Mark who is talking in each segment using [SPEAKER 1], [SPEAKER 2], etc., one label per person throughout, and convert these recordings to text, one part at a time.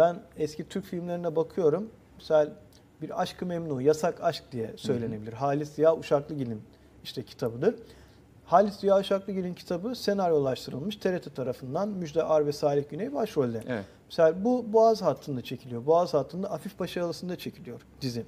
[SPEAKER 1] ben eski Türk filmlerine bakıyorum. Mesela bir Aşkı Memnu, Yasak Aşk diye söylenebilir. Halis Ziya Uşaklıgil'in işte kitabıdır. Halis Ziya Uşaklıgil'in kitabı senaryolaştırılmış TRT tarafından Müjde Ar ve Salih Güney başrolde.
[SPEAKER 2] Evet.
[SPEAKER 1] Mesela bu Boğaz hattında çekiliyor. Boğaz hattında Afif Paşa Yalısı'nda çekiliyor dizi.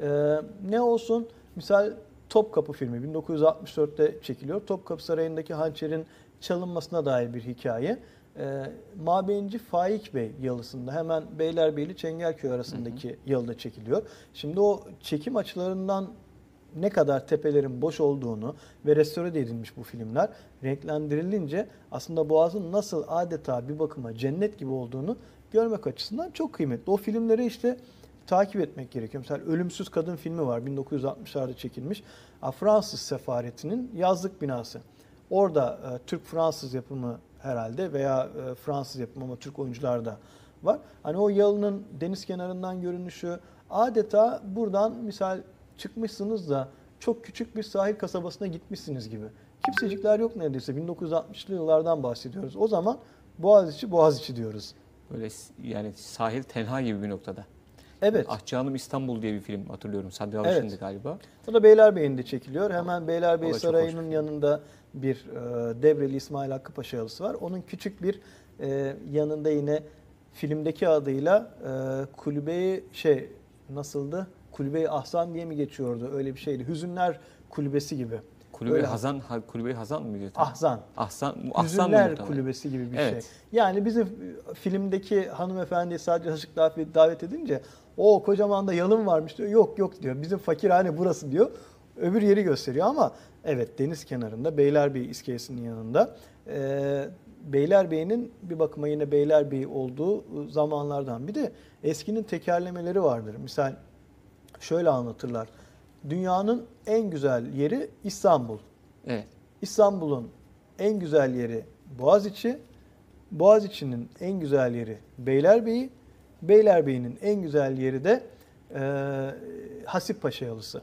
[SPEAKER 1] Ee, ne olsun? Misal Topkapı filmi 1964'te çekiliyor. Topkapı Sarayı'ndaki hançerin çalınmasına dair bir hikaye. Ee, Mabeyinci Faik Bey yalısında hemen Beylerbeyi Çengelköy arasındaki yalıda çekiliyor. Şimdi o çekim açılarından ne kadar tepelerin boş olduğunu ve restore edilmiş bu filmler renklendirilince aslında Boğaz'ın nasıl adeta bir bakıma cennet gibi olduğunu görmek açısından çok kıymetli. O filmleri işte takip etmek gerekiyor. Mesela Ölümsüz Kadın filmi var 1960'larda çekilmiş. Fransız sefaretinin yazlık binası. Orada e, Türk-Fransız yapımı herhalde veya e, Fransız yapımı ama Türk oyuncular da var. Hani o yalının deniz kenarından görünüşü adeta buradan misal çıkmışsınız da çok küçük bir sahil kasabasına gitmişsiniz gibi. Kimsecikler yok neredeyse. 1960'lı yıllardan bahsediyoruz. O zaman Boğaziçi Boğaziçi diyoruz.
[SPEAKER 2] Böyle yani sahil tenha gibi bir noktada.
[SPEAKER 1] Evet.
[SPEAKER 2] Ah Canım İstanbul diye bir film hatırlıyorum. Sadri
[SPEAKER 1] Evet.
[SPEAKER 2] Alışın'dı galiba.
[SPEAKER 1] O da Beylerbeyi'nde çekiliyor. Hemen Beylerbeyi Sarayı'nın yanında bir e, Devreli İsmail Hakkı Paşa yalısı var. Onun küçük bir e, yanında yine filmdeki adıyla e, kulübeyi şey nasıldı? Kulübeyi Ahsan diye mi geçiyordu? Öyle bir şeydi. Hüzünler kulübesi gibi.
[SPEAKER 2] Kulübe
[SPEAKER 1] Öyle.
[SPEAKER 2] Hazan, ha, Kulübe Hazan mıydı?
[SPEAKER 1] Ahzan.
[SPEAKER 2] Ahsan, Ahsan
[SPEAKER 1] Hüzünler kulübesi gibi bir
[SPEAKER 2] Evet.
[SPEAKER 1] şey. Yani bizim filmdeki hanımefendiyi sadece açık davet, davet edince o kocaman da yalın varmış diyor. Yok yok diyor. Bizim fakirhane burası diyor. Öbür yeri gösteriyor ama evet deniz kenarında Beylerbeyi iskelesinin yanında. Ee, Beylerbeyi'nin bir bakıma yine Beylerbeyi olduğu zamanlardan. Bir de eskinin tekerlemeleri vardır. Misal şöyle anlatırlar. Dünyanın en güzel yeri İstanbul.
[SPEAKER 2] Evet.
[SPEAKER 1] İstanbul'un en güzel yeri Boğaziçi, Boğaziçi'nin en güzel yeri Beylerbeyi, Beylerbeyi'nin en güzel yeri de e, Hasippaşa Yalısı.